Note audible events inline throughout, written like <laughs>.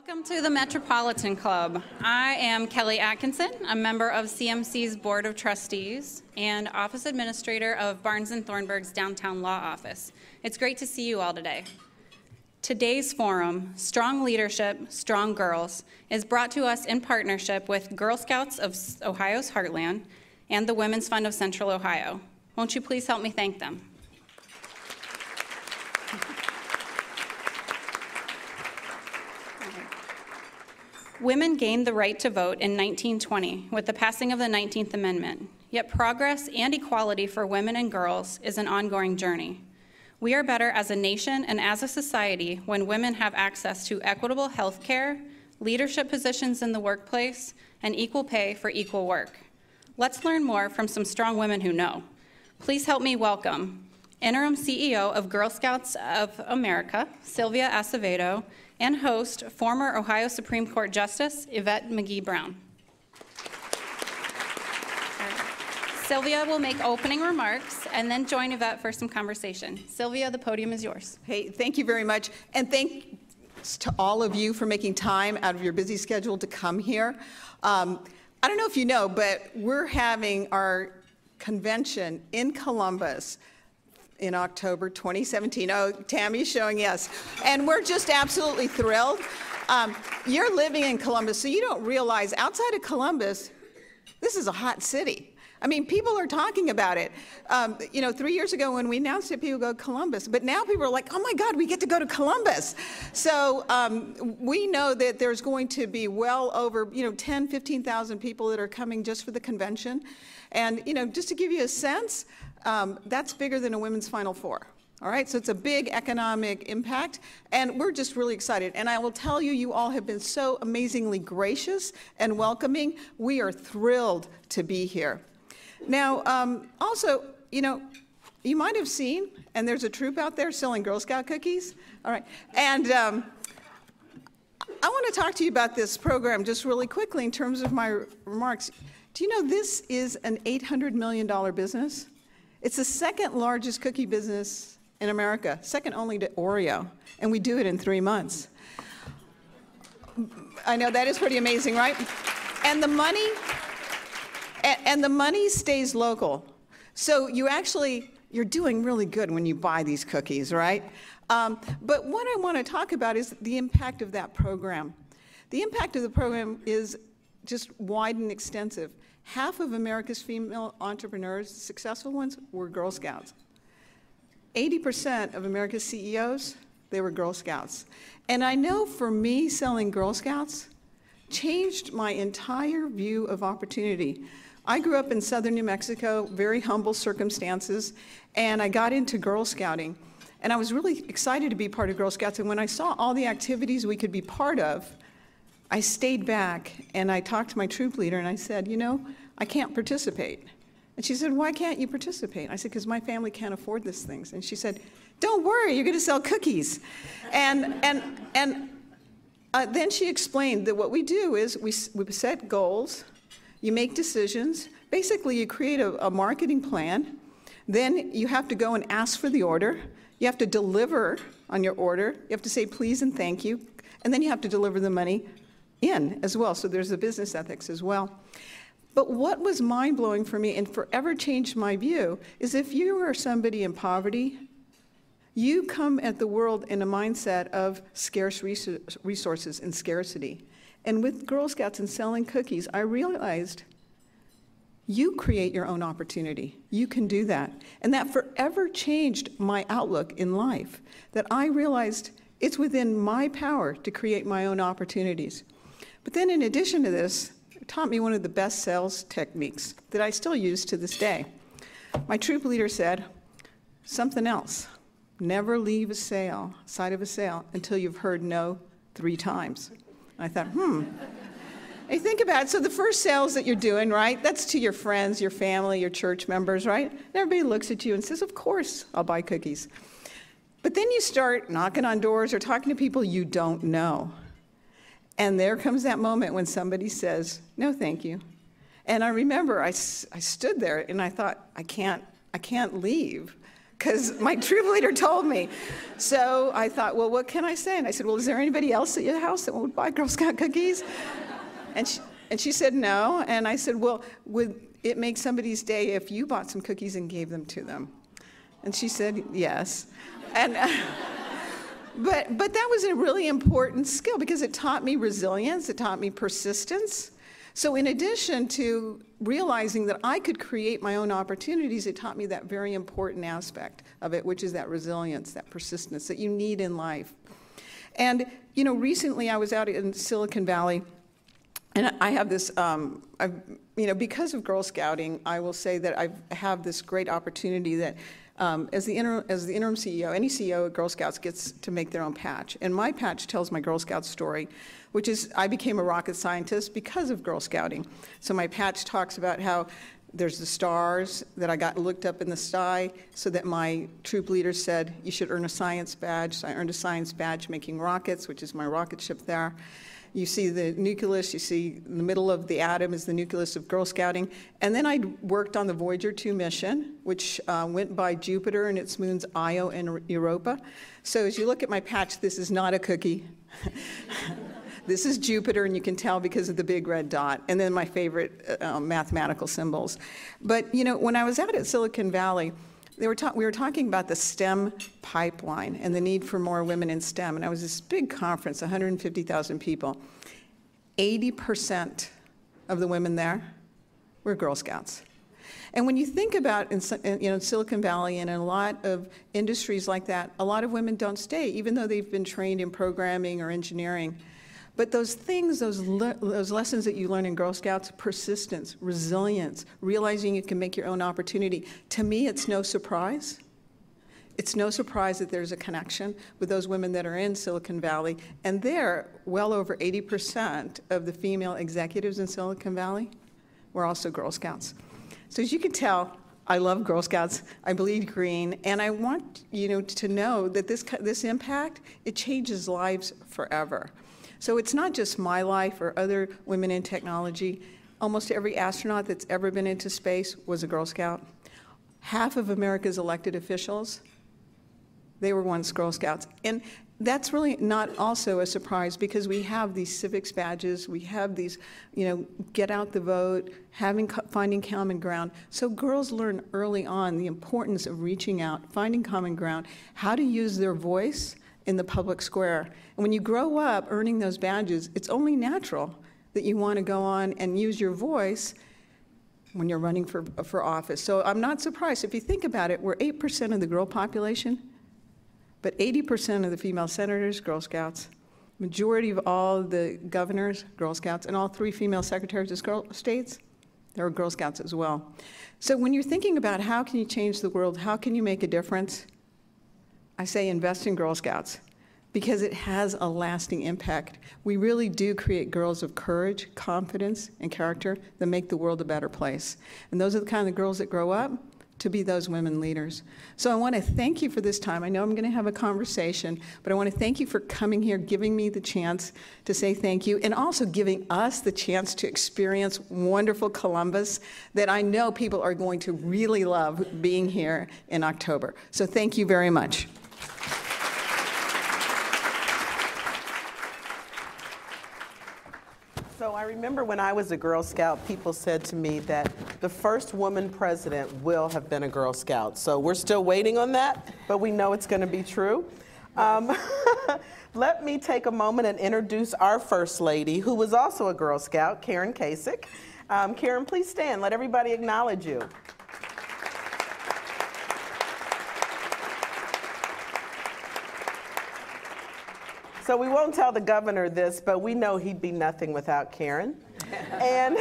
Welcome to the Metropolitan Club. I am Kelly Atkinson, a member of CMC's Board of Trustees and Office Administrator of Barnes & Thornburg's Downtown Law Office. It's great to see you all today. Today's forum, Strong Leadership, Strong Girls, is brought to us in partnership with Girl Scouts of Ohio's Heartland and the Women's Fund of Central Ohio. Won't you please help me thank them? Women gained the right to vote in 1920 with the passing of the 19th Amendment. Yet progress and equality for women and girls is an ongoing journey. We are better as a nation and as a society when women have access to equitable health care, leadership positions in the workplace, and equal pay for equal work. Let's learn more from some strong women who know. Please help me welcome Interim CEO of Girl Scouts of America, Sylvia Acevedo, and host, former Ohio Supreme Court Justice Yvette McGee Brown. Sylvia will make opening remarks and then join Yvette for some conversation. Sylvia, the podium is yours. Hey, thank you very much. And thanks to all of you for making time out of your busy schedule to come here. Um, I don't know if you know, but we're having our convention in Columbus in October 2017. Oh, Tammy's showing yes. And we're just absolutely thrilled. Um, you're living in Columbus, so you don't realize outside of Columbus, this is a hot city. I mean, people are talking about it. Um, you know, three years ago when we announced it, people go Columbus, but now people are like, oh my God, we get to go to Columbus. So um, we know that there's going to be well over, you know, 10, 15,000 people that are coming just for the convention. And, you know, just to give you a sense, um, that's bigger than a women's Final Four. All right, so it's a big economic impact, and we're just really excited. And I will tell you, you all have been so amazingly gracious and welcoming. We are thrilled to be here. Now, um, also, you know, you might have seen, and there's a troop out there selling Girl Scout cookies. All right, and um, I want to talk to you about this program just really quickly in terms of my remarks. Do you know this is an $800 million business? It's the second largest cookie business in America, second only to Oreo, and we do it in three months. I know that is pretty amazing, right? And the money, and the money stays local. So you actually, you're doing really good when you buy these cookies, right? Um, but what I want to talk about is the impact of that program. The impact of the program is just wide and extensive half of America's female entrepreneurs, successful ones, were Girl Scouts. 80% of America's CEOs, they were Girl Scouts. And I know for me, selling Girl Scouts changed my entire view of opportunity. I grew up in southern New Mexico, very humble circumstances, and I got into Girl Scouting. And I was really excited to be part of Girl Scouts. And when I saw all the activities we could be part of, I stayed back and I talked to my troop leader and I said, you know, I can't participate. And she said, why can't you participate? I said, because my family can't afford these things. And she said, don't worry, you're going to sell cookies. And, and, and uh, then she explained that what we do is we, we set goals, you make decisions. Basically, you create a, a marketing plan. Then you have to go and ask for the order. You have to deliver on your order. You have to say please and thank you. And then you have to deliver the money in as well. So there's the business ethics as well. But what was mind blowing for me and forever changed my view is if you are somebody in poverty, you come at the world in a mindset of scarce resources and scarcity. And with Girl Scouts and selling cookies, I realized you create your own opportunity. You can do that. And that forever changed my outlook in life. That I realized it's within my power to create my own opportunities. But then, in addition to this, it taught me one of the best sales techniques that I still use to this day. My troop leader said, something else. Never leave a sale, side of a sale, until you've heard no three times. And I thought, hmm. You think about it, so the first sales that you're doing, right, that's to your friends, your family, your church members, right? And everybody looks at you and says, of course, I'll buy cookies. But then you start knocking on doors or talking to people you don't know. And there comes that moment when somebody says, No, thank you. And I remember I, I stood there and I thought, I can't, I can't leave because my <laughs> troop leader told me. So I thought, well, what can I say? And I said, well, is there anybody else at your house that would buy Girl Scout cookies? And she, and she said no. And I said, well, would it make somebody's day if you bought some cookies and gave them to them? And she said yes. And. <laughs> But, but that was a really important skill because it taught me resilience, it taught me persistence. So, in addition to realizing that I could create my own opportunities, it taught me that very important aspect of it, which is that resilience, that persistence that you need in life. And, you know, recently I was out in Silicon Valley, and I have this, um, you know, because of Girl Scouting, I will say that I have this great opportunity that um, as, the inter- as the interim CEO, any CEO at Girl Scouts gets to make their own patch. And my patch tells my Girl Scout story, which is I became a rocket scientist because of Girl Scouting. So my patch talks about how there's the stars that I got looked up in the sky so that my troop leader said, You should earn a science badge. So I earned a science badge making rockets, which is my rocket ship there. You see the nucleus, you see the middle of the atom is the nucleus of Girl Scouting. And then I worked on the Voyager 2 mission, which uh, went by Jupiter and its moons Io and Europa. So as you look at my patch, this is not a cookie. <laughs> this is Jupiter, and you can tell because of the big red dot, and then my favorite uh, um, mathematical symbols. But you know, when I was out at Silicon Valley, they were we were talking about the STEM pipeline and the need for more women in STEM. And I was this big conference, 150,000 people. 80% of the women there were Girl Scouts. And when you think about in, you know, Silicon Valley and in a lot of industries like that, a lot of women don't stay, even though they've been trained in programming or engineering. But those things, those, le- those lessons that you learn in Girl Scouts, persistence, resilience, realizing you can make your own opportunity, to me, it's no surprise. It's no surprise that there's a connection with those women that are in Silicon Valley. And there, well over 80% of the female executives in Silicon Valley were also Girl Scouts. So as you can tell, I love Girl Scouts. I bleed green, and I want you know to know that this this impact it changes lives forever. So it's not just my life or other women in technology. Almost every astronaut that's ever been into space was a Girl Scout. Half of America's elected officials, they were once Girl Scouts. And that's really not also a surprise because we have these civics badges, we have these, you know, get out the vote, having finding common ground. So girls learn early on the importance of reaching out, finding common ground, how to use their voice in the public square. And when you grow up earning those badges, it's only natural that you want to go on and use your voice when you're running for, for office. So I'm not surprised. If you think about it, we're 8% of the girl population, but 80% of the female senators, Girl Scouts. Majority of all the governors, Girl Scouts, and all three female secretaries of states, they were Girl Scouts as well. So when you're thinking about how can you change the world, how can you make a difference, I say invest in Girl Scouts because it has a lasting impact. We really do create girls of courage, confidence, and character that make the world a better place. And those are the kind of girls that grow up to be those women leaders. So I want to thank you for this time. I know I'm going to have a conversation, but I want to thank you for coming here, giving me the chance to say thank you, and also giving us the chance to experience wonderful Columbus that I know people are going to really love being here in October. So thank you very much. So I remember when I was a Girl Scout, people said to me that the first woman president will have been a Girl Scout. So we're still waiting on that, but we know it's going to be true. Um, <laughs> let me take a moment and introduce our First Lady, who was also a Girl Scout, Karen Kasich. Um, Karen, please stand. Let everybody acknowledge you. So we won't tell the governor this, but we know he'd be nothing without Karen. <laughs> and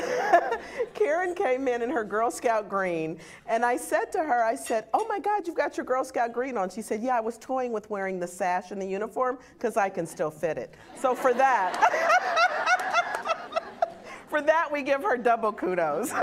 <laughs> Karen came in in her Girl Scout green, and I said to her, I said, Oh my God, you've got your Girl Scout green on. She said, Yeah, I was toying with wearing the sash and the uniform because I can still fit it. So for that, <laughs> for that, we give her double kudos.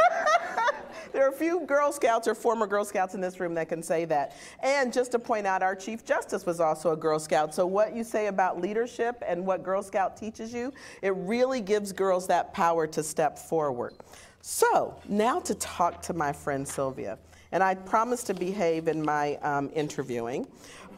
There are a few Girl Scouts or former Girl Scouts in this room that can say that. And just to point out, our Chief Justice was also a Girl Scout. So what you say about leadership and what Girl Scout teaches you, it really gives girls that power to step forward. So now to talk to my friend Sylvia. And I promised to behave in my um, interviewing.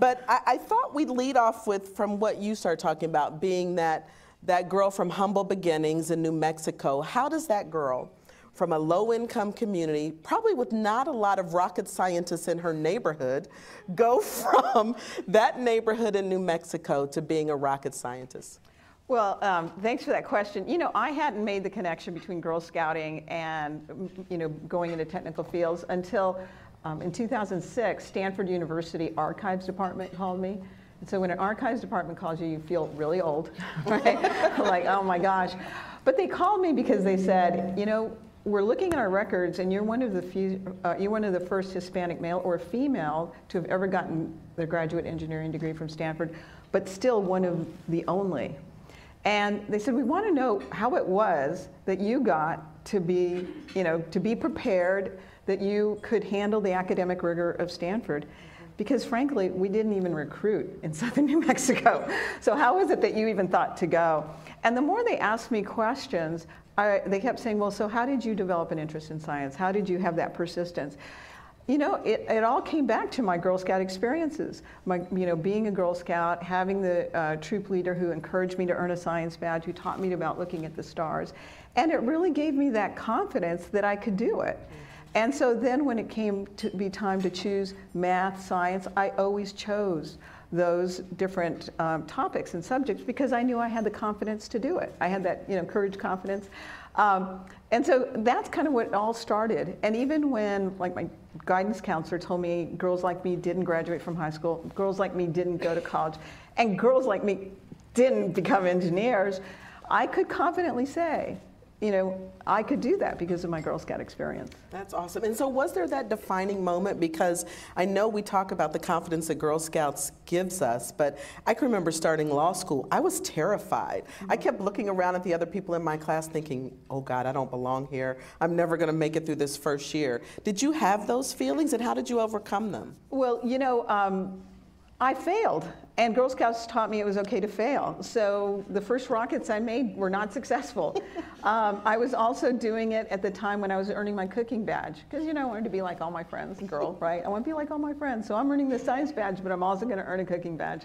But I, I thought we'd lead off with from what you started talking about, being that, that girl from humble beginnings in New Mexico. How does that girl from a low income community, probably with not a lot of rocket scientists in her neighborhood, go <laughs> from that neighborhood in New Mexico to being a rocket scientist? Well, um, thanks for that question. You know, I hadn't made the connection between Girl Scouting and, you know, going into technical fields until um, in 2006, Stanford University Archives Department called me. And so when an archives department calls you, you feel really old, <laughs> right? <laughs> like, oh my gosh. But they called me because they said, you know, we're looking at our records, and you're one of the few, uh, you're one of the first Hispanic male or female to have ever gotten their graduate engineering degree from Stanford, but still one of the only. And they said, we want to know how it was that you got to be, you know, to be prepared, that you could handle the academic rigor of Stanford. Because frankly, we didn't even recruit in <laughs> southern New Mexico. So how was it that you even thought to go? And the more they asked me questions, I, they kept saying, well, so how did you develop an interest in science? How did you have that persistence? You know, it, it all came back to my Girl Scout experiences. My, you know, being a Girl Scout, having the uh, troop leader who encouraged me to earn a science badge, who taught me about looking at the stars. And it really gave me that confidence that I could do it. And so then when it came to be time to choose math, science, I always chose those different um, topics and subjects because I knew I had the confidence to do it. I had that, you know, courage, confidence. Um, and so that's kind of what it all started. And even when, like, my guidance counselor told me girls like me didn't graduate from high school, girls like me didn't go to college, and girls like me didn't become engineers, I could confidently say, you know, I could do that because of my Girl Scout experience. That's awesome. And so, was there that defining moment? Because I know we talk about the confidence that Girl Scouts gives us, but I can remember starting law school. I was terrified. Mm-hmm. I kept looking around at the other people in my class thinking, oh God, I don't belong here. I'm never going to make it through this first year. Did you have those feelings and how did you overcome them? Well, you know, um, I failed. And Girl Scouts taught me it was okay to fail. So the first rockets I made were not successful. <laughs> um, I was also doing it at the time when I was earning my cooking badge. Because, you know, I wanted to be like all my friends, girl, <laughs> right? I want to be like all my friends. So I'm earning the science badge, but I'm also going to earn a cooking badge.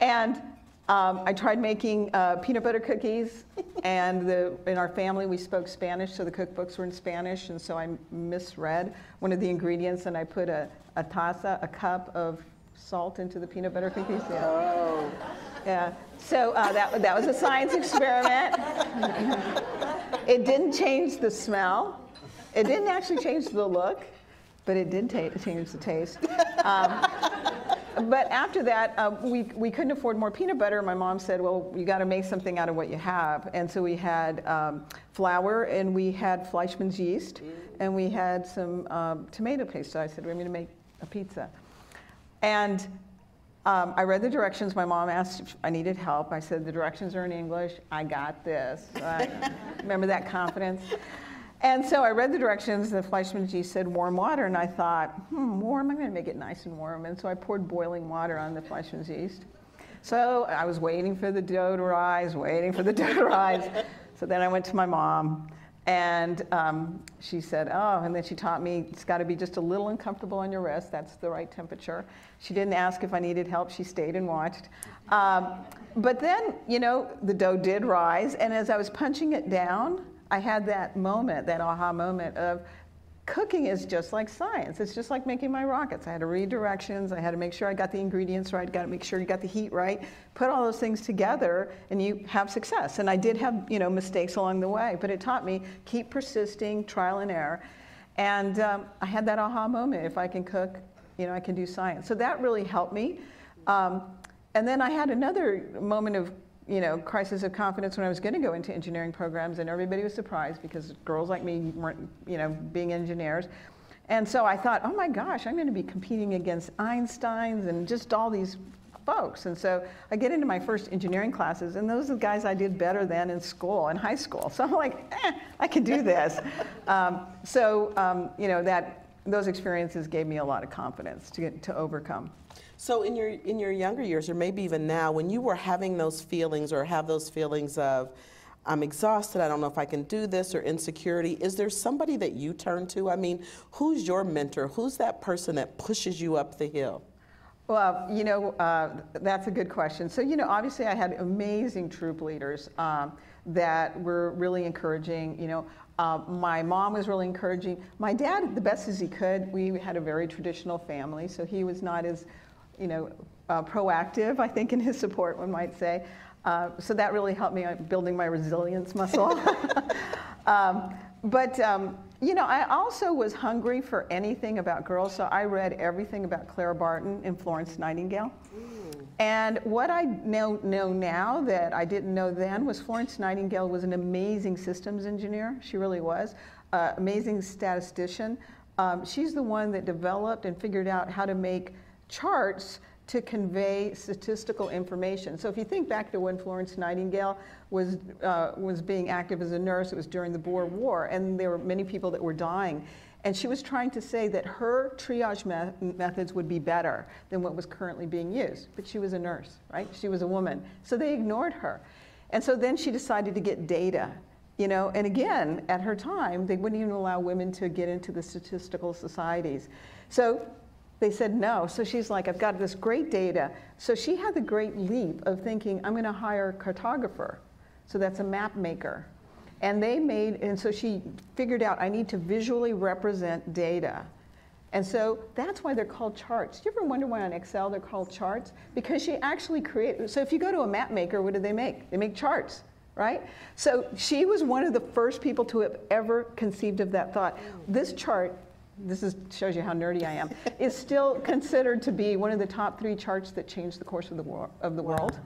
And um, I tried making uh, peanut butter cookies, <laughs> and the, in our family we spoke Spanish, so the cookbooks were in Spanish, and so I misread one of the ingredients, and I put a, a taza, a cup of salt into the peanut butter cookies. Yeah. Oh. Yeah. So uh, that, that was a science experiment. it didn't change the smell. It didn't actually change the look, but it did change the taste. Um, but after that, uh, we, we couldn't afford more peanut butter. My mom said, well, you got to make something out of what you have. And so we had um, flour and we had Fleischmann's yeast and we had some um, tomato paste. So I said, we're going to make a pizza. And um, I read the directions. My mom asked if I needed help. I said, The directions are in English. I got this. <laughs> remember that confidence? And so I read the directions. The Fleischmann's yeast said warm water. And I thought, hmm, warm? I'm going to make it nice and warm. And so I poured boiling water on the Fleischmann's yeast. So I was waiting for the dough to rise, waiting for the dough to rise. So then I went to my mom and um, she said, Oh, and then she taught me it's got to be just a little uncomfortable on your wrist. That's the right temperature. She didn't ask if I needed help. She stayed and watched. Um, but then, you know, the dough did rise. And as I was punching it down, I had that moment, that aha moment of cooking is just like science. It's just like making my rockets. I had to read directions. I had to make sure I got the ingredients right. Got to make sure you got the heat right. Put all those things together, and you have success. And I did have you know mistakes along the way, but it taught me keep persisting, trial and error. And um, I had that aha moment. If I can cook, you know, I can do science. So that really helped me. Um, and then I had another moment of you know, crisis of confidence when I was going to go into engineering programs, and everybody was surprised because girls like me weren't, you know, being engineers. And so I thought, oh my gosh, I'm going to be competing against Einsteins and just all these folks. And so I get into my first engineering classes, and those are the guys I did better than in school, in high school. <laughs> So I'm like, eh, I can do this. <laughs> um, so, um, you know, that, those experiences gave me a lot of confidence to, get, to overcome. So in your in your younger years, or maybe even now, when you were having those feelings or have those feelings of, I'm exhausted, I don't know if I can do this, or insecurity, is there somebody that you turn to? I mean, who's your mentor? Who's that person that pushes you up the hill? Well, you know, uh, that's a good question. So, you know, obviously I had amazing troop leaders um, that were really encouraging. You know, uh, my mom was really encouraging. My dad, the best as he could, we had a very traditional family, so he was not as, you know, uh, proactive, I think, in his support, one might say. Uh, so that really helped me building my resilience muscle. <laughs> <laughs> um, but um, you know, I also was hungry for anything about girls, so I read everything about Clara Barton and Florence Nightingale. And what I know, know now that I didn't know then was Florence Nightingale was an amazing systems engineer. She really was. Uh, amazing statistician. Um, she's the one that developed and figured out how to make charts to convey statistical information. So if you think back to when Florence Nightingale was, uh, was being active as a nurse, it was during the Boer War, and there were many people that were dying. And she was trying to say that her triage me- methods would be better than what was currently being used. But she was a nurse, right? She was a woman. So they ignored her. And so then she decided to get data. You know, and again, at her time, they wouldn't even allow women to get into the statistical societies. So they said no. So she's like, I've got this great data. So she had the great leap of thinking, I'm going to hire a cartographer. So that's a map maker. And they made, and so she figured out, I need to visually represent data. And so that's why they're called charts. Do you ever wonder why on Excel they're called charts? Because she actually created, so if you go to a map maker, what do they make? They make charts, right? So she was one of the first people to have ever conceived of that thought. This chart this is, shows you how nerdy I am, <laughs> is still considered to be one of the top three charts that changed the course of the, war, of the world.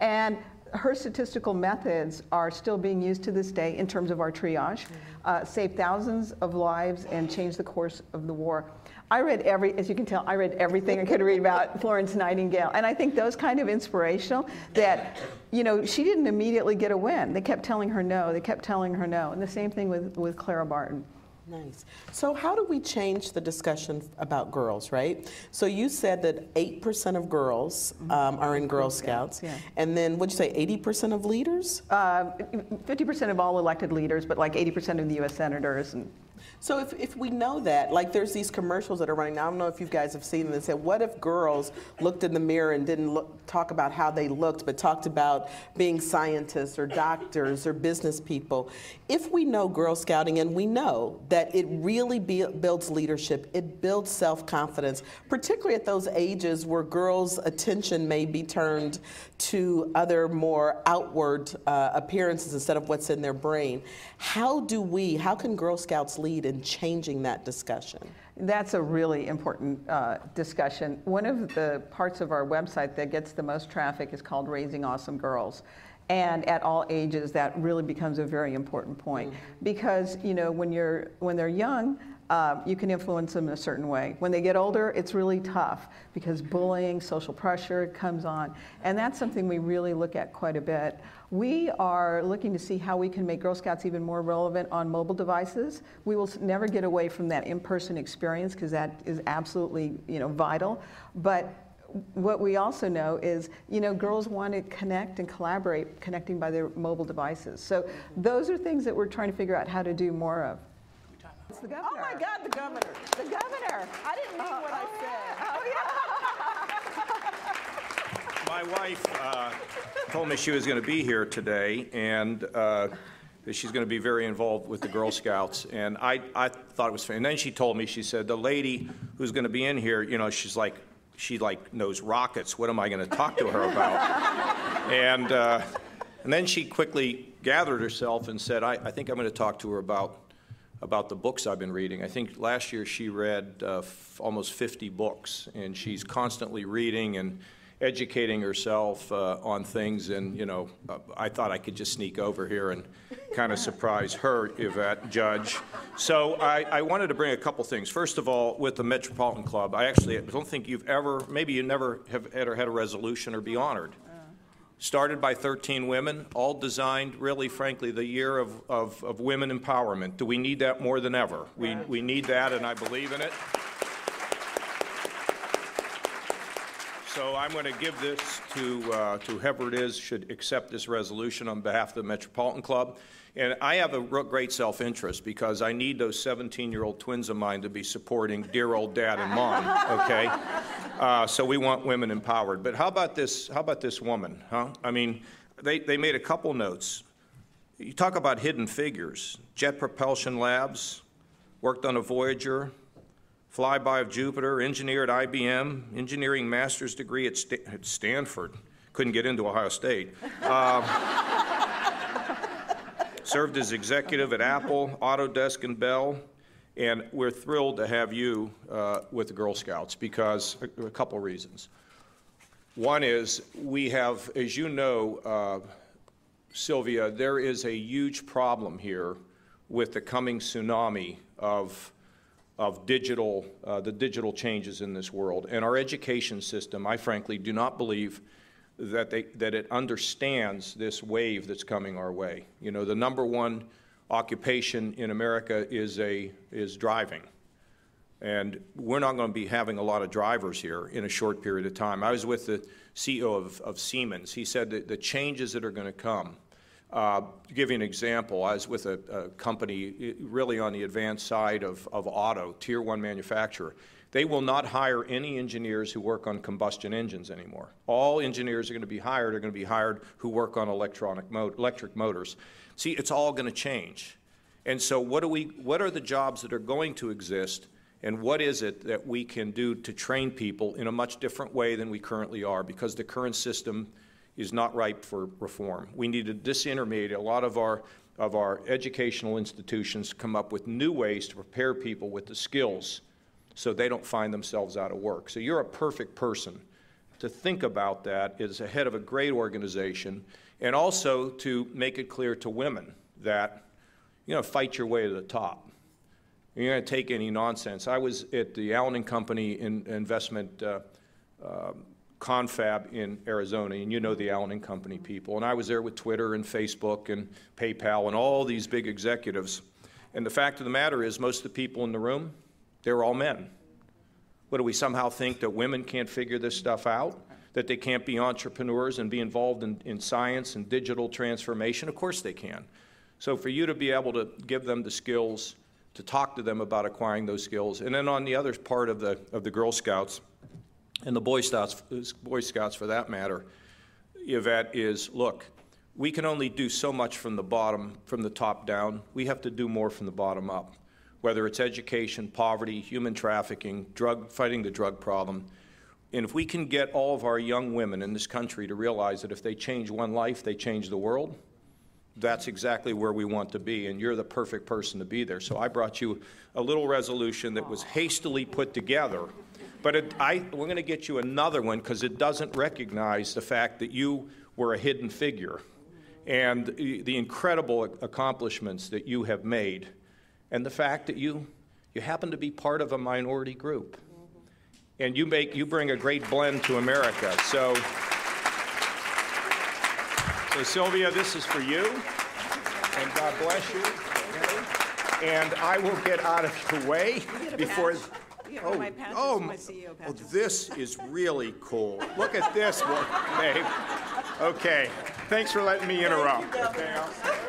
And her statistical methods are still being used to this day in terms of our triage, mm-hmm. uh, saved thousands of lives and changed the course of the war. I read every, as you can tell, I read everything I could read about <laughs> Florence Nightingale. And I think those kind of inspirational that, you know, she didn't immediately get a win. They kept telling her no, they kept telling her no. And the same thing with, with Clara Barton. Nice. So, how do we change the discussion about girls, right? So, you said that 8% of girls mm-hmm. um, are in Girl Scouts. Yeah. And then, what'd you say, 80% of leaders? Uh, 50% of all elected leaders, but like 80% of the U.S. senators and so if, if we know that, like there's these commercials that are running, now, I don't know if you guys have seen them, that said, what if girls looked in the mirror and didn't look, talk about how they looked, but talked about being scientists or doctors or business people? If we know Girl Scouting and we know that it really be, builds leadership, it builds self-confidence, particularly at those ages where girls' attention may be turned to other more outward uh, appearances instead of what's in their brain. How do we, how can Girl Scouts lead in changing that discussion? That's a really important uh, discussion. One of the parts of our website that gets the most traffic is called Raising Awesome Girls. And at all ages, that really becomes a very important point mm-hmm. because you know when you're when they're young, uh, you can influence them in a certain way. When they get older, it's really tough because bullying, social pressure comes on. And that's something we really look at quite a bit. We are looking to see how we can make Girl Scouts even more relevant on mobile devices. We will never get away from that in-person experience because that is absolutely you know, vital. But what we also know is, you know, girls want to connect and collaborate, connecting by their mobile devices. So those are things that we're trying to figure out how to do more of. It's the governor. Oh my God, the governor. The governor. I didn't mean uh, what oh I said. Oh yeah. <laughs> My wife uh, told me she was going to be here today, and uh, she's going to be very involved with the Girl Scouts. And I, I thought it was funny. And then she told me, she said, the lady who's going to be in here, you know, she's like, she like knows rockets. What am I going to talk to her about? <laughs> and uh, and then she quickly gathered herself and said, I, I think I'm going to talk to her about about the books I've been reading. I think last year she read uh, f- almost 50 books, and she's constantly reading and educating herself uh, on things. And, you know, uh, I thought I could just sneak over here and kind of <laughs> surprise her, Yvette, Judge. So I, I, wanted to bring a couple things. First of all, with the Metropolitan Club, I actually don't think you've ever, maybe you never have ever had a resolution or be honored started by 13 women, all designed, really, frankly, the year of, of, of women empowerment. Do we need that more than ever? We, we need that, and I believe in it. So I'm going to give this to, uh, to whoever it is should accept this resolution on behalf of the Metropolitan Club. And I have a real great self-interest because I need those 17-year-old twins of mine to be supporting dear old dad and mom, <laughs> okay? Uh, so we want women empowered. But how about this, how about this woman, huh? I mean, they, they made a couple notes. You talk about hidden figures. Jet Propulsion Labs, worked on a Voyager, flyby of Jupiter, engineer at IBM, engineering master's degree at, Sta- at Stanford. Couldn't get into Ohio State. Uh, served as executive at Apple, Autodesk, and Bell. And we're thrilled to have you uh, with the Girl Scouts because a, a couple reasons. One is we have, as you know, uh, Sylvia, there is a huge problem here with the coming tsunami of, of digital, uh, the digital changes in this world. And our education system, I frankly do not believe that, they, that it understands this wave that's coming our way. You know, the number one occupation in America is, a, is driving. And we're not going to be having a lot of drivers here in a short period of time. I was with the CEO of, of Siemens. He said that the changes that are going to come, uh, to give you an example, I was with a, a company really on the advanced side of, of auto, tier one manufacturer. They will not hire any engineers who work on combustion engines anymore. All engineers are going to be hired are going to be hired who work on electronic mo electric motors. See, it's all going to change. And so what, do we, what are the jobs that are going to exist and what is it that we can do to train people in a much different way than we currently are because the current system is not ripe for reform. We need to disintermediate a lot of our, of our educational institutions to come up with new ways to prepare people with the skills so they don't find themselves out of work. So you're a perfect person to think about that as a head of a great organization and also to make it clear to women that you know fight your way to the top. You're going to take any nonsense. I was at the Allen and Company in investment uh, uh, confab in Arizona, and you know the Allen and Company people. And I was there with Twitter and Facebook and PayPal and all these big executives. And the fact of the matter is, most of the people in the room they were all men. What do we somehow think that women can't figure this stuff out? That they can't be entrepreneurs and be involved in, in science and digital transformation? Of course they can. So for you to be able to give them the skills, to talk to them about acquiring those skills, and then on the other part of the, of the Girl Scouts, and the Boy Scouts, Boy Scouts for that matter, Yvette, is look, we can only do so much from the bottom, from the top down. We have to do more from the bottom up whether it's education, poverty, human trafficking, drug, fighting the drug problem. And if we can get all of our young women in this country to realize that if they change one life, they change the world, that's exactly where we want to be, and you're the perfect person to be there. So I brought you a little resolution that was hastily put together, but it, I, we're going to get you another one because it doesn't recognize the fact that you were a hidden figure and the incredible accomplishments that you have made and the fact that you, you happen to be part of a minority group. And you, make, you bring a great blend to America. So, so Sylvia, this is for you. And God bless you. And I will get out of your way before. Oh, oh, my patch oh, my CEO oh, this is really cool. Look at this one, babe. Okay, thanks for letting me interrupt. Okay, I'll-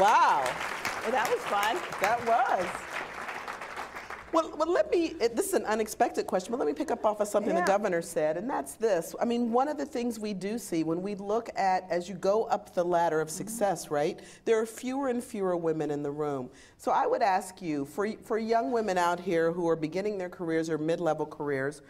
Wow. Well, that was fun. That was. Well, well, let me, it- this is an unexpected question, but let me pick up off of something the governor said, and that's this. I mean, one of the things we do see when we look at, as you go up the ladder of success, mm-hmm. right, there are fewer and fewer women in the room. So I would ask you, for, for young women out here who are beginning their careers or mid-level careers,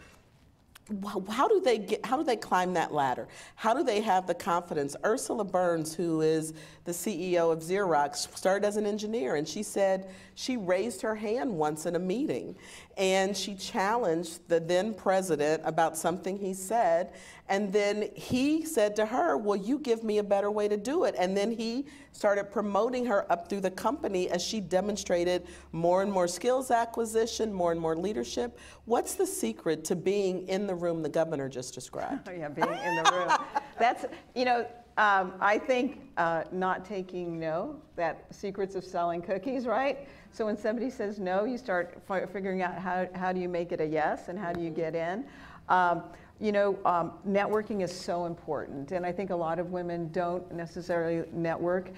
how do they get how do they climb that ladder? How do they have the confidence? Ursula burns who is the ceo of xerox started as an engineer and she said she raised her hand once in a meeting and she challenged the then president about something he said. And then he said to her Will you give me a better way to do it. And then he started promoting her up through the company as she demonstrated more and more skills acquisition more and more leadership. What's the secret to being in the room the governor just described? <laughs> Oh, yeah, being in the room. That's, you know, Um, I think uh, not taking no, that secrets of selling cookies, right? So when somebody says no, you start fi- figuring out how, how do you make it a yes and how do you get in. Um, you know, um, networking is so important, and I think a lot of women don't necessarily network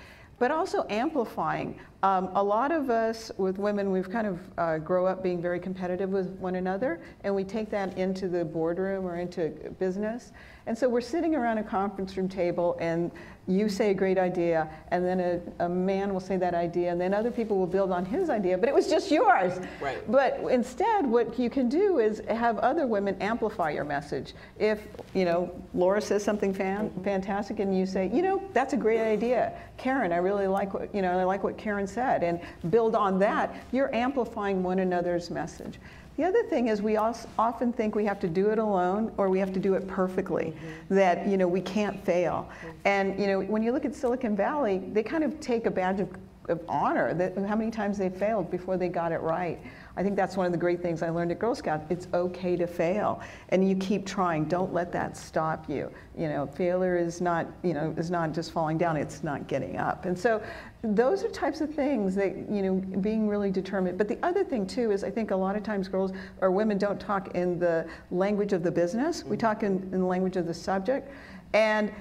but also amplifying. Um, a lot of us with women, we've kind of uh, grow up being very competitive with one another, and we take that into the boardroom or into business. And so we're sitting around a conference room table, and you say a great idea, and then a, a, man will say that idea, and then other people will build on his idea, but it was just yours. Right. But instead, what you can do is have other women amplify your message. If, you know, Laura says something fan, mm-hmm. fantastic, and you say, you know, that's a great idea. Karen, I really like what, you know, I like what Karen said, and build on that, you're amplifying one another's message. The other thing is we often think we have to do it alone or we have to do it perfectly, mm-hmm. that you know we can't fail. And you know when you look at Silicon Valley, they kind of take a badge of, of honor that how many times they failed before they got it right. I think that's one of the great things I learned at Girl Scout. It's okay to fail, and you keep trying. Don't let that stop you. You know, failure is not you know is not just falling down. It's not getting up. And so, those are types of things that you know being really determined. But the other thing too is I think a lot of times girls or women don't talk in the language of the business. We talk in, in the language of the subject, and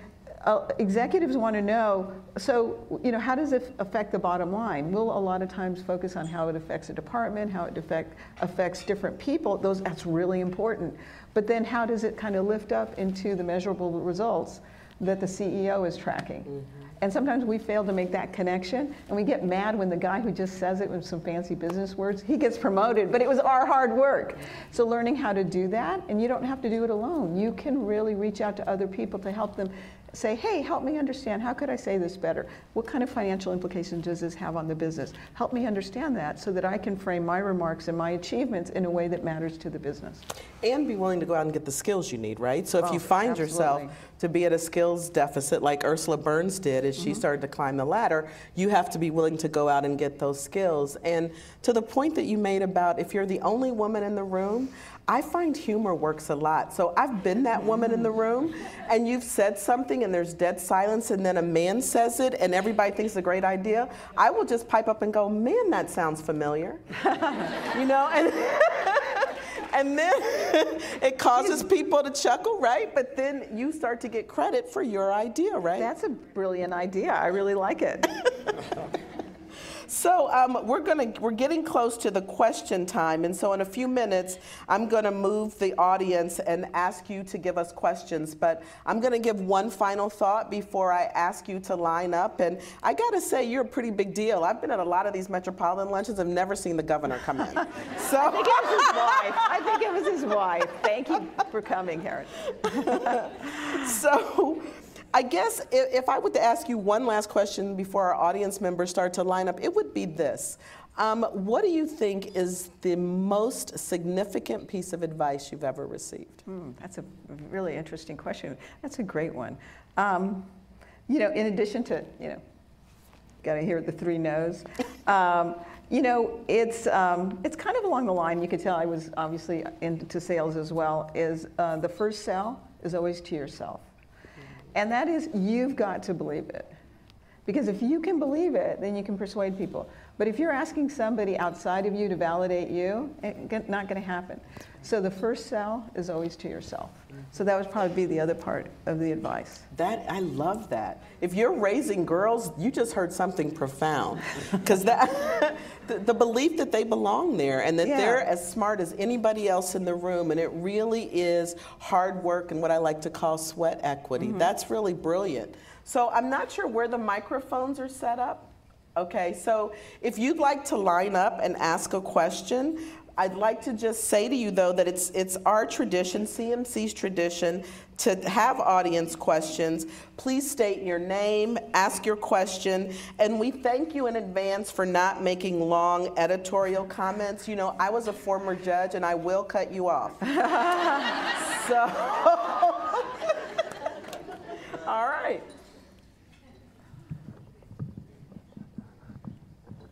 uh, executives want to know so you know how does it affect the bottom line? We'll a lot of times focus on how it affects a department how it affect, affects different people those that's really important. But then how does it kind of lift up into the measurable results that the ceo is tracking? Mm-hmm. and sometimes we fail to make that connection and we get mad when the guy who just says it with some fancy business words he gets promoted but it was our hard work. So learning how to do that and you don't have to do it alone. You can really reach out to other people to help them say, hey, help me understand, how could I say this better? What kind of financial implications does this have on the business? Help me understand that so that I can frame my remarks and my achievements in a way that matters to the business. And be willing to go out and get the skills you need, right? So if oh, you find absolutely. yourself to be at a skills deficit like Ursula Burns did as she mm-hmm. started to climb the ladder, you have to be willing to go out and get those skills. And to the point that you made about if you're the only woman in the room, I find humor works a lot. So I've been that woman in the mm. room, and you've said something, and there's dead silence, and then a man says it, and everybody thinks it's a great idea. I will just pipe up and go, "Man, that sounds familiar," <laughs> you know, and. <laughs> and then <laughs> it causes people to chuckle, right? But then you start to get credit for your idea, right? That's a brilliant idea. I really like it. So um, we're gonna we're getting close to the question time, and so in a few minutes I'm gonna move the audience and ask you to give us questions. But I'm gonna give one final thought before I ask you to line up. And I gotta say you're a pretty big deal. I've been at a lot of these metropolitan lunches. I've never seen the governor come in. <laughs> So I think it was his wife. I think it was his wife. Thank you for coming, Karen. <laughs> so I guess if, if I were to ask you one last question before our audience members start to line up, it would be this. Um, what do you think is the most significant piece of advice you've ever received? Mm, that's a really interesting question. That's a great one. Um, you know, in addition to, you know, got to hear the three no's. Um, you know, it's, um, it's kind of along the line, you could tell I was obviously into sales as well, is uh, the first sell is always to yourself. And that is, you've got to believe it. Because if you can believe it, then you can persuade people. But if you're asking somebody outside of you to validate you, it's not going to happen. So the first sell is always to yourself. So that would probably be the other part of the advice. That I love that. If you're raising girls, you just heard something profound, <laughs> because that <laughs> the, the, belief that they belong there and that yeah. they're as smart as anybody else in the room, and it really is hard work and what I like to call sweat equity. Mm-hmm. That's really brilliant. So I'm not sure where the microphones are set up. Okay, so if you'd like to line up and ask a question, I'd like to just say to you, though, that it's, it's our tradition, CMC's tradition, to have audience questions. Please state your name, ask your question, and we thank you in advance for not making long editorial comments. You know, I was a former judge, and I will cut you off. <laughs> so, <laughs> all right.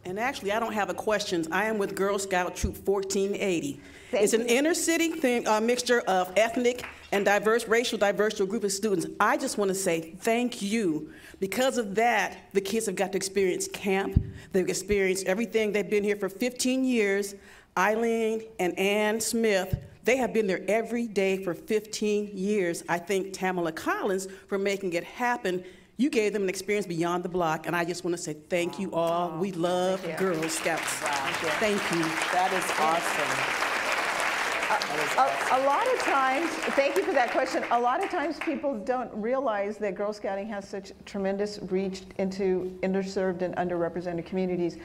And actually, I don't have a questions. I am with Girl Scout Troop 1480. Thank it's an inner city thing, uh, mixture of ethnic and diverse, racial diverse group of students. I just want to say thank you. Because of that, the kids have got to experience camp. They've experienced everything. They've been here for 15 years. Eileen and Ann Smith, they have been there every day for 15 years. I thank Tamala Collins for making it happen. You gave them an experience beyond the block, and I just want to say thank you all. We love Girl Scouts. Thank you. That is awesome. Uh, a, a lot of times, thank you for that question. A lot of times people don't realize that Girl Scouting has such tremendous reach into underserved and underrepresented communities.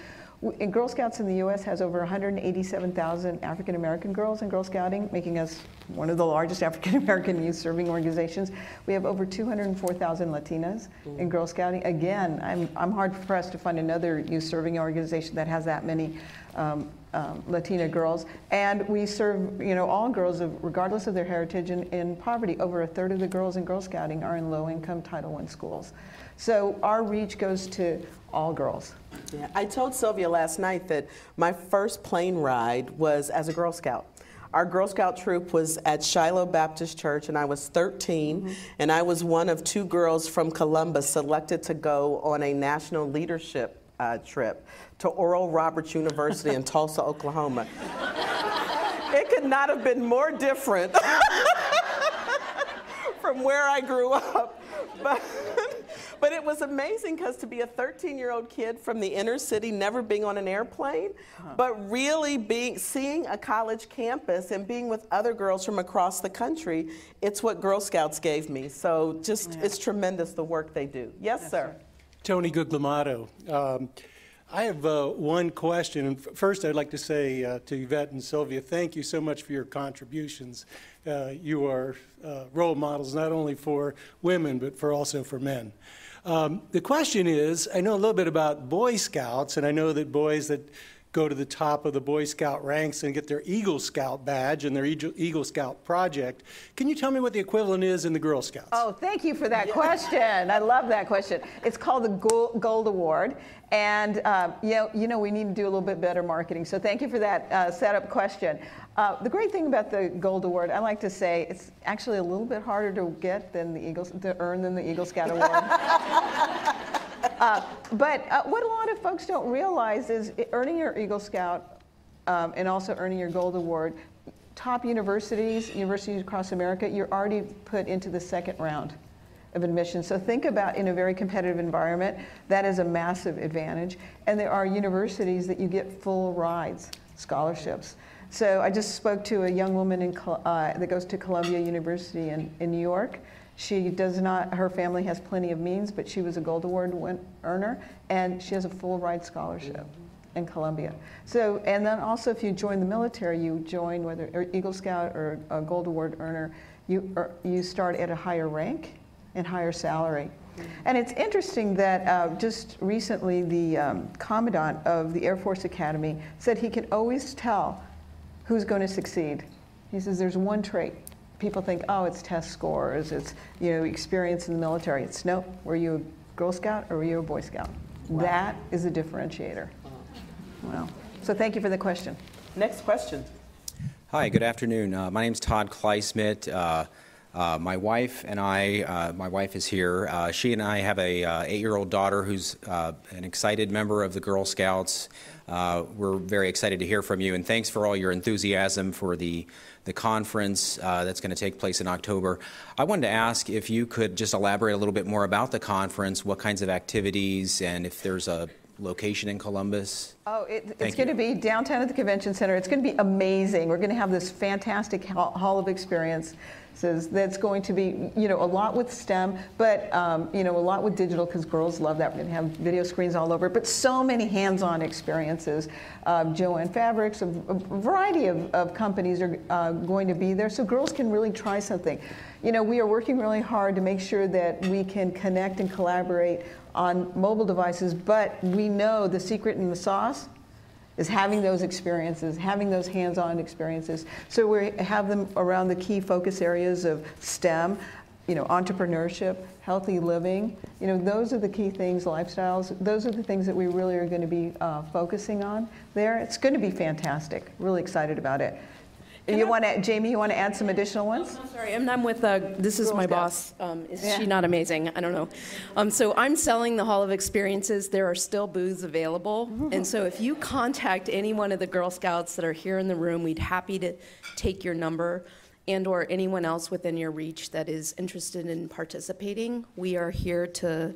And Girl Scouts in the U.S. has over 187,000 African American girls in Girl Scouting, making us one of the largest <laughs> African American youth serving organizations. We have over 204,000 Latinas in Girl Scouting. Again, I'm, I'm hard pressed to find another youth serving organization that has that many um, um, Latina girls. And we serve, you know, all girls, of, regardless of their heritage, in, in poverty. Over a third of the girls in Girl Scouting are in low-income Title I schools. So our reach goes to all girls. Yeah, I told Sylvia last night that my first plane ride was as a Girl Scout. Our Girl Scout troop was at Shiloh Baptist Church, and I was 13, and I was one of two girls from Columbus selected to go on a national leadership uh, trip to Oral Roberts University in <laughs> Tulsa, Oklahoma. it could not have been more different <laughs> from where I grew up. But, but it was amazing because to be a 13 year old kid from the inner city, never being on an airplane, but really being, seeing a college campus and being with other girls from across the country, it's what Girl Scouts gave me. So just, it's tremendous the work they do. Yes, sir. Tony Guglielmato. Um, I have uh, one question. First, I'd like to say uh, to Yvette and Sylvia, thank you so much for your contributions. Uh, You are uh, role models not only for women, but for also for men. Um, The question is, I know a little bit about Boy Scouts, and I know that boys that go to the top of the Boy Scout ranks and get their Eagle Scout badge and their Eagle Eagle Scout project. Can you tell me what the equivalent is in the Girl Scouts? Oh, thank you for that question. I love that question. It's called the Gold, Gold Award, and uh, you, know, you know we need to do a little bit better marketing. So thank you for that uh, setup question. Uh, the great thing about the Gold Award, I like to say, it's actually a little bit harder to get than the Eagles to earn than the Eagle Scout Award. <laughs> Uh, but uh, what a lot of folks don't realize is earning your Eagle Scout um, and also earning your Gold Award, top universities, universities across America, you're already put into the second round of admission. So think about in a very competitive environment, that is a massive advantage. And there are universities that you get full rides, scholarships. So I just spoke to a young woman in, uh, that goes to Columbia University in, in New York. She does not, her family has plenty of means, but she was a Gold Award win- earner, and she has a full ride scholarship in Columbia. So, and then also if you join the military, you join whether Eagle Scout or a Gold Award earner, you, you start at a higher rank and higher salary. And it's interesting that uh, just recently the um, commandant of the Air Force Academy said he can always tell who's going to succeed. He says there's one trait. People think, oh, it's test scores, it's you know experience in the military. It's no, were you a Girl Scout or were you a Boy Scout? That is a differentiator. Well, so thank you for the question. Next question. Hi, good afternoon. Uh, my is Todd Kleismit. Uh, uh, my wife and I, uh, my wife is here. Uh, she and I have a uh, eight-year-old daughter who's uh, an excited member of the Girl Scouts. Uh, we're very excited to hear from you, and thanks for all your enthusiasm for the the conference uh, that's going to take place in October. I wanted to ask if you could just elaborate a little bit more about the conference, what kinds of activities, and if there's a location in Columbus. Oh, it, it's Thank going to be downtown at the convention center. It's going to be amazing. We're going to have this fantastic hall, of of experiences that's going to be, you know, a lot with STEM, but um, you know, a lot with digital because girls love that. We're going to have video screens all over, but so many hands-on experiences. Um, Jo-Ann Fabrics, a, a variety of, of companies are uh, going to be there, so girls can really try something. You know, we are working really hard to make sure that we can connect and collaborate on mobile devices, but we know the secret in the sauce is having those experiences, having those hands-on experiences. So we have them around the key focus areas of STEM, you know, entrepreneurship, healthy living. You know, those are the key things, lifestyles. Those are the things that we really are going to be uh, focusing on there. It's going to be fantastic. Really excited about it. You want to, Jamie, you want to add some additional ones? I'm sorry, and I'm with, uh, this is Girl my Scouts. boss. Um, Is Yeah. she not amazing? I don't know. Um, So I'm selling the Hall of Experiences. There are still booths available. And so if you contact any one of the Girl Scouts that are here in the room, we'd happy to take your number and/or anyone else within your reach that is interested in participating. We are here to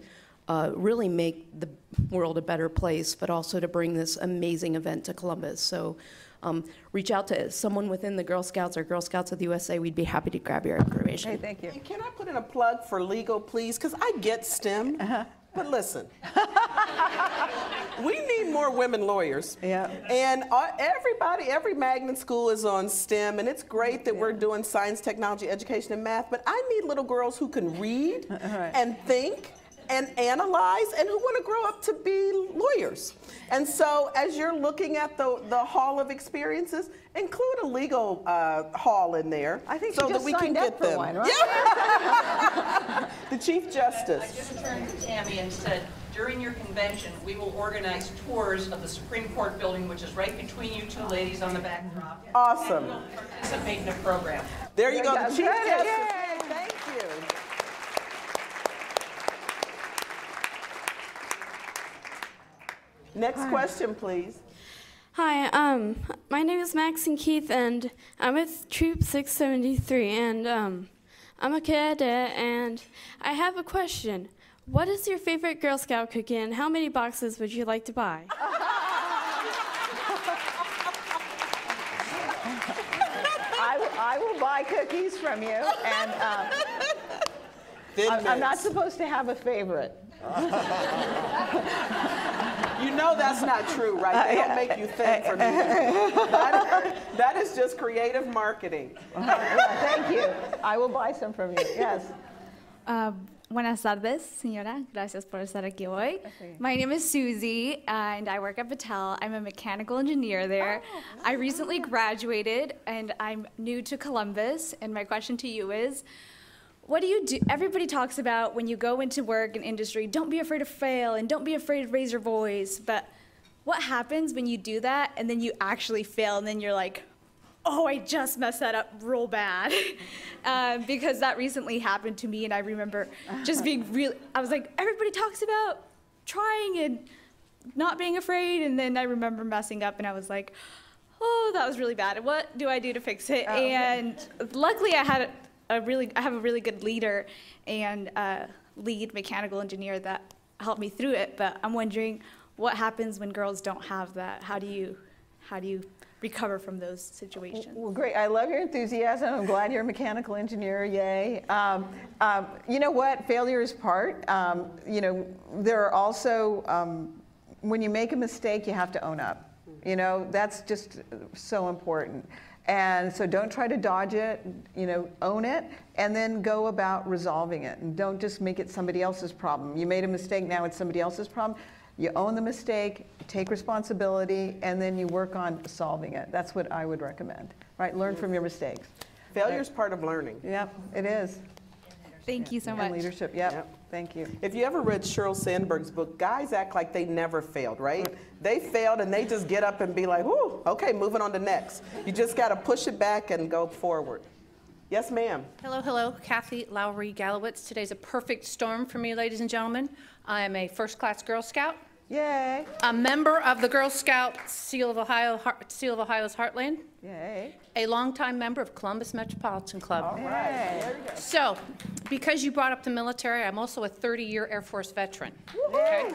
uh, really make the world a better place, but also to bring this amazing event to Columbus. So um, reach out to someone within the Girl Scouts or Girl Scouts of the USA. We'd be happy to grab your information. Hey, thank you. And can I put in a plug for legal, please? Because I get STEM, Uh-huh. but listen. <laughs> we need more women lawyers. Yeah. And uh, everybody, every magnet school is on STEM, and it's great that we're doing science, technology, education, and math, but I need little girls who can read Right. and think and analyze and who want to grow up to be lawyers. And so, as you're looking at the, the Hall of Experiences, include a legal uh, hall in there. I think so that we can get for them. one, right? <laughs> The Chief Justice. I just turned to Tammy and said, during your convention, we will organize tours of the Supreme Court building, which is right between you two ladies on the backdrop. Awesome. We'll participate in the program. There you go, the Chief good. Justice. Yay. Thank you. Next question, please. Hi, um, my name is Maxine Keith, and I'm with Troop 673, and um, I'm a cadet, and I have a question. What is your favorite Girl Scout cookie, and how many boxes would you like to buy? <laughs> I, will- I will buy cookies from you, and um, I'm I'm not supposed to have a favorite. <laughs> You know that's not true, right? They don't make you think for me. That, that is just creative marketing. Yeah, thank you. I will buy some from you, yes. Uh, buenas tardes, señora. Gracias por estar aquí hoy. My name is Susie, and I work at Battelle. I'm a mechanical engineer there. I recently graduated, and I'm new to Columbus. And my question to you is, what do you do? Everybody talks about when you go into work in industry, don't be afraid to fail, and don't be afraid to raise your voice. But what happens when you do that, and then you actually fail, and then you're like, oh, I just messed that up real bad. uh, <laughs> because that recently happened to me, and I remember just being <laughs> real. I was like, everybody talks about trying and not being afraid, and then I remember messing up, and I was like, oh, that was really bad. What do I do to fix it? And luckily, I had a really, I have a really good leader and uh, lead mechanical engineer that helped me through it. But I'm wondering, what happens when girls don't have that? How do you, how do you recover from those situations? Well, great. I love your enthusiasm. I'm glad you're a mechanical engineer. Yay. Um, um, you know what? Failure is part. Um, you know, there are also, um, when you make a mistake, you have to own up. You know, that's just so important. And so don't try to dodge it, you know, own it, and then go about resolving it. And don't just make it somebody else's problem. You made a mistake, now it's somebody else's problem. You own the mistake, take responsibility, and then you work on solving it. That's what I would recommend, right? Learn from your mistakes. Failure is part of learning. Yep, it is. Thank you so And much. leadership, yep. Yep. Thank you. If you ever read Sheryl Sandberg's book, guys act like they never failed, right? They failed and they just get up and be like, whoo, okay, moving on to next. You just got to push it back and go forward. Yes, ma'am. Hello, hello, Kathy Lowry Gallowitz. Today's a perfect storm for me, ladies and gentlemen. I am a first-class Girl Scout, Yay, a member of the Girl Scout Seal of Ohio, Heart- Seal of Ohio's Heartland, yay. a longtime member of Columbus Metropolitan Club. Yay. So, because you brought up the military, I'm also a 30-year Air Force veteran. Okay?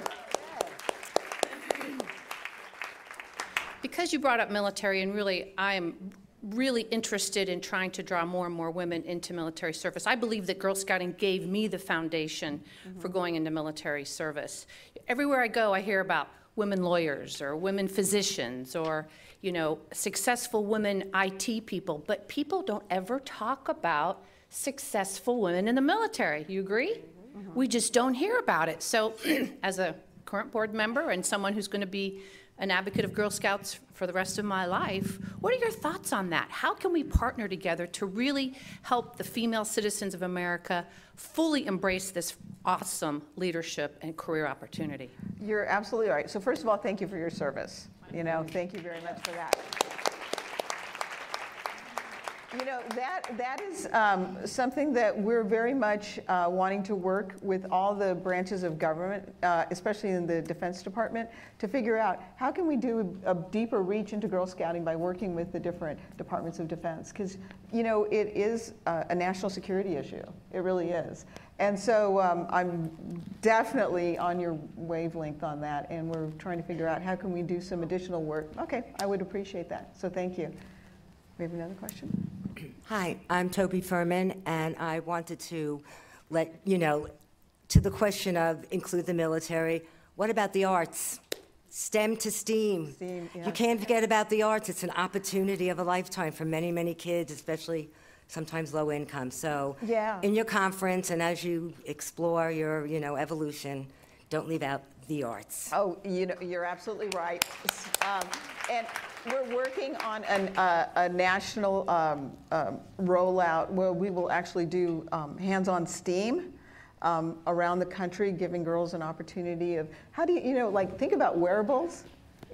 Because you brought up military, and really, I am really interested in trying to draw more and more women into military service. I believe that Girl Scouting gave me the foundation for mm-hmm. going into military service. Everywhere I go, I hear about women lawyers or women physicians or, you know, successful women IT people, but people don't ever talk about successful women in the military. You agree? Mm-hmm. We just don't hear about it. So, <clears throat> as a current board member and someone who's going to be an advocate of Girl Scouts for the rest of my life, what are your thoughts on that? How can we partner together to really help the female citizens of America fully embrace this awesome leadership and career opportunity? You're absolutely right. So first of all, thank you for your service. You know, thank you very much for that. You know, that, that is um, something that we're very much uh, wanting to work with all the branches of government, uh, especially in the Defense Department, to figure out how can we do a deeper reach into Girl Scouting by working with the different departments of defense. Because, you know, it is uh, a national security issue. It really is. And so um, I'm definitely on your wavelength on that, and we're trying to figure out how can we do some additional work. Okay, I would appreciate that. So thank you. We have another question? Hi, I'm Toby Furman, and I wanted to let you know to the question of include the military. What about the arts? STEM to STEAM. STEAM, yeah. You can't forget about the arts. It's an opportunity of a lifetime for many, many kids, especially sometimes low income. So, Yeah. in your conference and as you explore your, you know, evolution, don't leave out the arts. Oh, you know, you're absolutely right. Um, and we're working on an, uh, a national um, um, rollout where we will actually do um, hands-on STEAM um, around the country, giving girls an opportunity of how do you, you know, like think about wearables.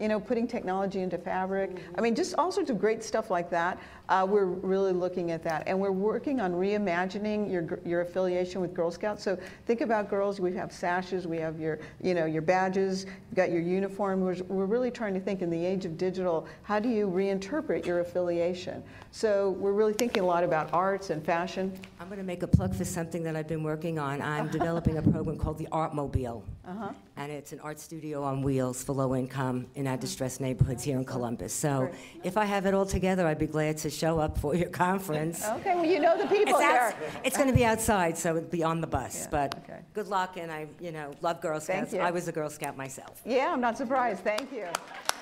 You know, putting technology into fabric. I mean, just all sorts of great stuff like that. Uh, we're really looking at that, and we're working on reimagining your your affiliation with Girl Scouts. So think about girls. We have sashes. We have your you know your badges. You've got your uniform. We're, we're really trying to think in the age of digital. How do you reinterpret your affiliation? So we're really thinking a lot about arts and fashion. I'm going to make a plug for something that I've been working on. I'm <laughs> developing a program called the Art Mobile. Uh-huh. And it's an art studio on wheels for low income in our mm-hmm. distressed neighborhoods here in Columbus. So if I have it all together, I'd be glad to show up for your <laughs> conference. Okay, well you know the people It's, there. outs- it's going to be outside, so it'll be on the bus. Yeah, But okay. good luck, and I, you know, love Girl Thank Scouts. you. I was a Girl Scout myself. Yeah, I'm not surprised. Thank you.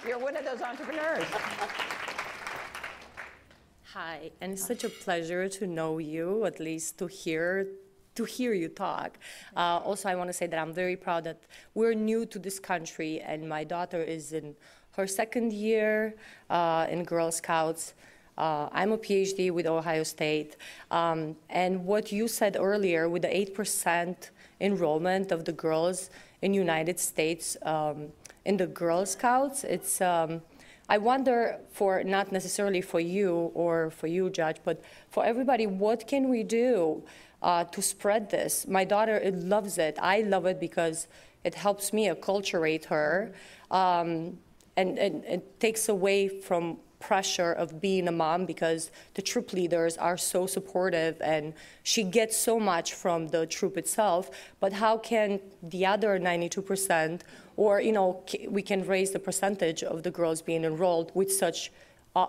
You're one of those entrepreneurs. Hi, and it's such a pleasure to know you, at least to hear to hear you talk. Uh, also, I want to say that I'm very proud that we're new to this country, and my daughter is in her second year uh, in Girl Scouts. Uh, I'm a PhD with Ohio State, um, and what you said earlier, with the eight percent enrollment of the girls in United States um, in the Girl Scouts, it's. Um, I wonder for not necessarily for you or for you, Judge, but for everybody, what can we do uh, to spread this? My daughter it loves it. I love it because it helps me acculturate her, um, and, and it takes away from pressure of being a mom because the troop leaders are so supportive and she gets so much from the troop itself but how can the other 92% or you know we can raise the percentage of the girls being enrolled with such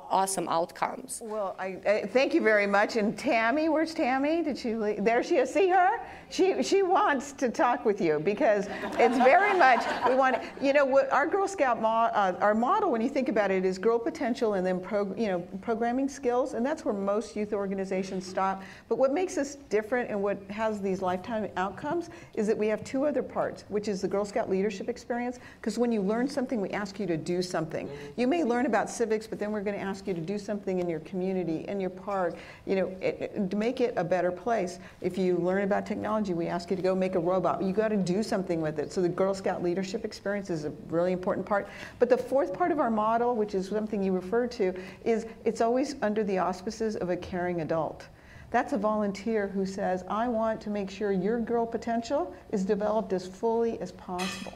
awesome outcomes Well, I, I thank you very much. And Tammy, where's Tammy? Did she? leave? There she is. See her? She she wants to talk with you because it's very much we want. You know what our Girl Scout mo- uh, our model when you think about it is girl potential and then pro, you know programming skills, and that's where most youth organizations stop. But what makes us different and what has these lifetime outcomes is that we have two other parts, which is the Girl Scout leadership experience. Because when you learn something, we ask you to do something. You may learn about civics, but then we're going to ask you to do something in your community, in your park, you know, it, it- to make it a better place. If you learn about technology, we ask you to go make a robot. You got to do something with it. So the Girl Scout leadership experience is a really important part. But the fourth part of our model, which is something you referred to, is it's always under the auspices of a caring adult. That's a volunteer who says, I want to make sure your girl potential is developed as fully as possible.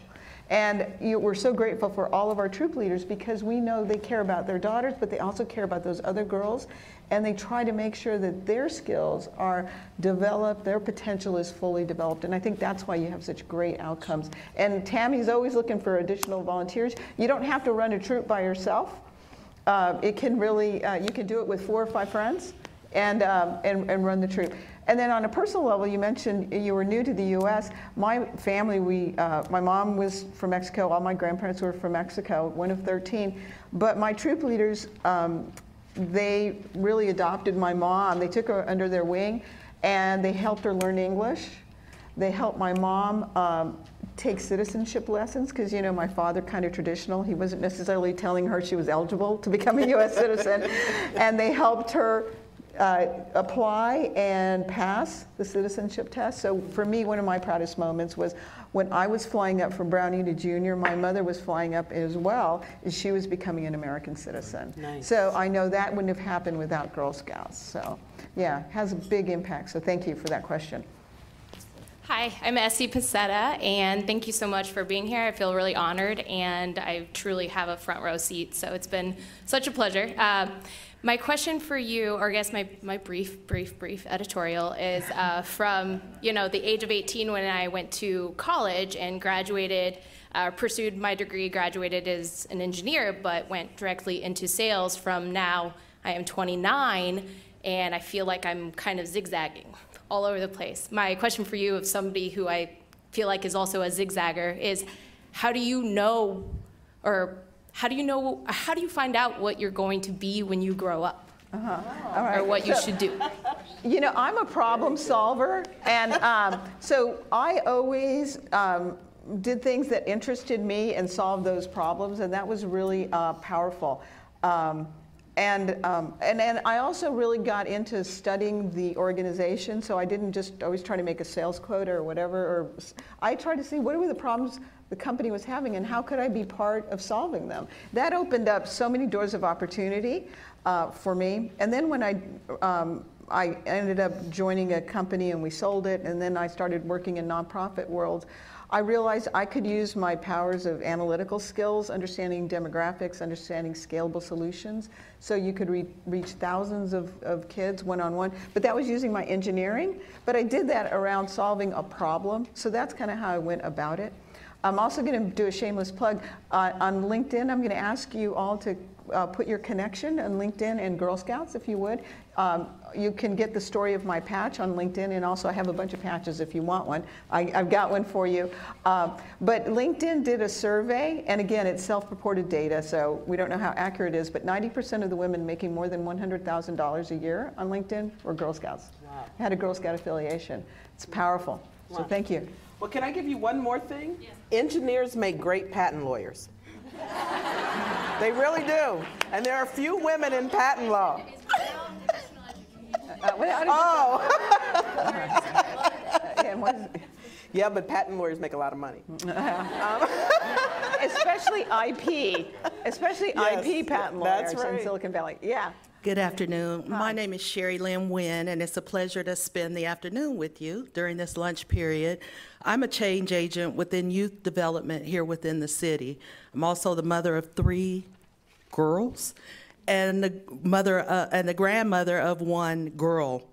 And you, we're so grateful for all of our troop leaders because we know they care about their daughters, but they also care about those other girls. And they try to make sure that their skills are developed, their potential is fully developed. And I think that's why you have such great outcomes. And Tammy's always looking for additional volunteers. You don't have to run a troop by yourself. Uh, it can really, uh, you can do it with four or five friends and, um, and, and run the troop. And then on a personal level, you mentioned you were new to the U.S. My family, we, uh, my mom was from Mexico. All my grandparents were from Mexico, one of 13. But my troop leaders, um, they really adopted my mom. They took her under their wing, and they helped her learn English. They helped my mom um, take citizenship lessons because, you know, my father kind of traditional. He wasn't necessarily telling her she was eligible to become a U.S. citizen. <laughs> And they helped her uh, apply and pass the citizenship test. So for me, one of my proudest moments was when I was flying up from Brownie to Junior, my mother was flying up as well, and she was becoming an American citizen. Nice. So I know that wouldn't have happened without Girl Scouts. So yeah, has a big impact. So thank you for that question. Hi, I'm Essie Pasetta, and thank you so much for being here. I feel really honored, and I truly have a front row seat, so it's been such a pleasure. Um, my question for you, or I guess my, my brief, brief, brief editorial is uh, from you know the age of 18 when I went to college and graduated, uh, pursued my degree, graduated as an engineer, but went directly into sales. From now, I am 29, and I feel like I'm kind of zigzagging all over the place. My question for you, of somebody who I feel like is also a zigzagger, is how do you know, or how do you know, how do you find out what you're going to be when you grow up? Uh-huh. All right. Or what you should do? You know, I'm a problem solver, and um, so I always um, did things that interested me and solved those problems, and that was really uh, powerful. Um, and, um, and and I also really got into studying the organization, so I didn't just always try to make a sales quota or whatever. Or I tried to see what were the problems the company was having and how could I be part of solving them. That opened up so many doors of opportunity uh, for me. And then when I um, I ended up joining a company and we sold it, and then I started working in nonprofit world. I realized I could use my powers of analytical skills, understanding demographics, understanding scalable solutions, so you could re- reach thousands of, of kids one on one. But that was using my engineering. But I did that around solving a problem, so that's kind of how I went about it. I'm also going to do a shameless plug. Uh, on LinkedIn, I'm going to ask you all to uh, put your connection on LinkedIn and Girl Scouts, if you would. Um, you can get the story of my patch on LinkedIn, and also I have a bunch of patches if you want one. I, I've got one for you. Uh, but LinkedIn did a survey, and again, it's self-reported data, so we don't know how accurate it is, but 90% of the women making more than $100,000 a year on LinkedIn were Girl Scouts. Wow. Had a Girl Scout affiliation. It's powerful. So thank you. Well, can I give you one more thing? Engineers make great patent lawyers. they really do. And there are few women in patent law. Uh, oh. <laughs> yeah, but patent lawyers make a lot of money. <laughs> Um, especially IP, especially Yes, IP patent that's lawyers in. Silicon Valley. Yeah. Good afternoon. My name is Sherry Lynn Wynn, and it's a pleasure to spend the afternoon with you during this lunch period. I'm a change agent within youth development here within the city. I'm also the mother of three girls and the mother uh, and the grandmother of one girl.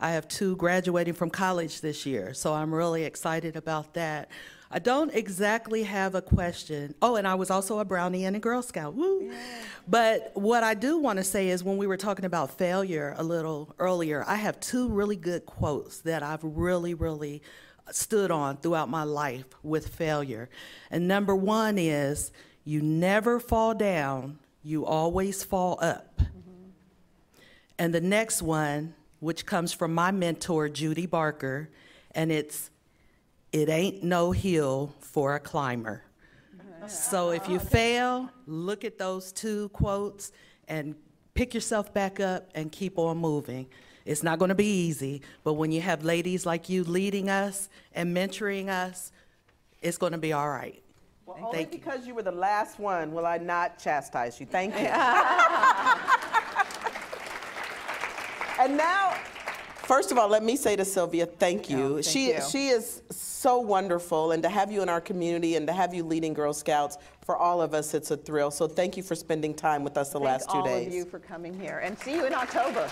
I have two graduating from college this year, so I'm really excited about that. I don't exactly have a question. Oh, and I was also a Brownie and a Girl Scout. Woo! But what I do want to say is when we were talking about failure a little earlier, I have two really good quotes that I've really, really uh, stood on throughout my life with failure. And number one is you never fall down, you always fall up. Mm-hmm. And the next one, which comes from my mentor, Judy Barker, and it's, it ain't no hill for a climber. So if you fail, look at those two quotes and pick yourself back up and keep on moving. It's not going to be easy, but when you have ladies like you leading us and mentoring us, it's going to be all right. Well, only Thank you. because you were the last one will I not chastise you. Thank you. <laughs> and now, first of all, let me say to Sylvia, thank you. Oh, thank she you. she is so wonderful, and to have you in our community and to have you leading Girl Scouts for all of us, it's a thrill. So thank you for spending time with us the Thank last two all days. of you for coming here, and see you in October.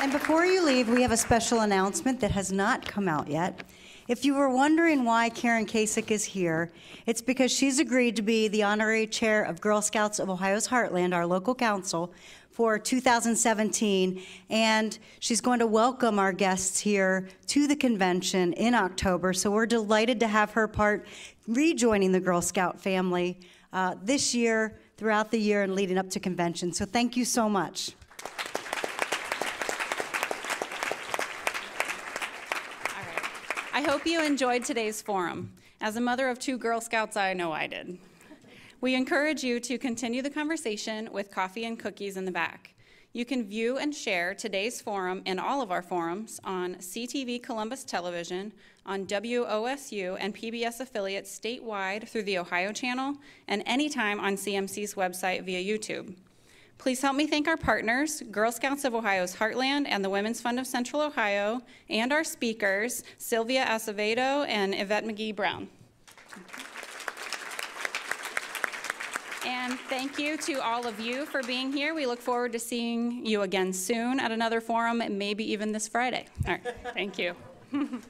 And before you leave, we have a special announcement that has not come out yet. If you were wondering why Karen Kasich is here, it's because she's agreed to be the honorary chair of Girl Scouts of Ohio's Heartland, our local council, for 2017. And she's going to welcome our guests here to the convention in October. So we're delighted to have her part rejoining the Girl Scout family uh, this year, throughout the year, and leading up to convention. So thank you so much. I hope you enjoyed today's forum. As a mother of two Girl Scouts, I know I did. We encourage you to continue the conversation with coffee and cookies in the back. You can view and share today's forum and all of our forums on CTV Columbus Television, on WOSU and PBS affiliates statewide through the Ohio Channel, and anytime on CMC's website via YouTube. Please help me thank our partners, Girl Scouts of Ohio's Heartland and the Women's Fund of Central Ohio, and our speakers, Sylvia Acevedo and Yvette McGee Brown. And thank you to all of you for being here. We look forward to seeing you again soon at another forum, maybe even this Friday. All right, thank you. <laughs>